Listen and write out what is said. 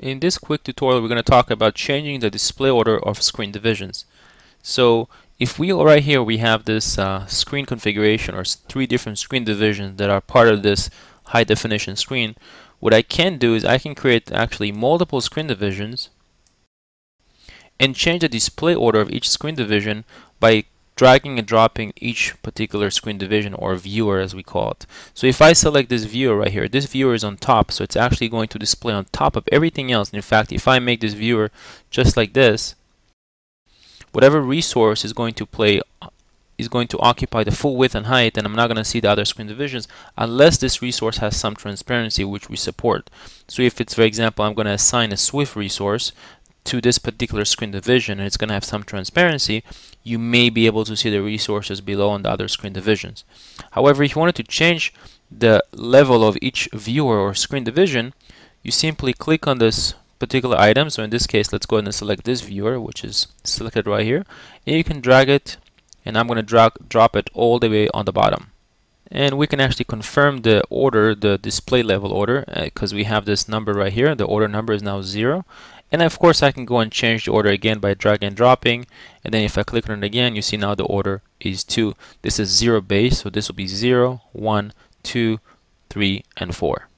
In this quick tutorial, we're going to talk about changing the display order of screen divisions. So if we right here we have this uh, screen configuration or three different screen divisions that are part of this high definition screen, what I can do is I can create actually multiple screen divisions and change the display order of each screen division by dragging and dropping each particular screen division or viewer as we call it. So if I select this viewer right here, this viewer is on top so it's actually going to display on top of everything else. And in fact, if I make this viewer just like this, whatever resource is going to play is going to occupy the full width and height and I'm not going to see the other screen divisions unless this resource has some transparency which we support. So if it's for example I'm going to assign a Swift resource to this particular screen division and it's going to have some transparency, you may be able to see the resources below on the other screen divisions. However, if you wanted to change the level of each viewer or screen division, you simply click on this particular item. So in this case, let's go ahead and select this viewer, which is selected right here. And you can drag it, and I'm going to drag, drop it all the way on the bottom. And we can actually confirm the order, the display level order, because uh, we have this number right here. The order number is now 0. And of course I can go and change the order again by drag and dropping and then if I click on it again you see now the order is 2. This is 0 base so this will be 0, 1, 2, 3 and 4.